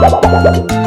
Bye,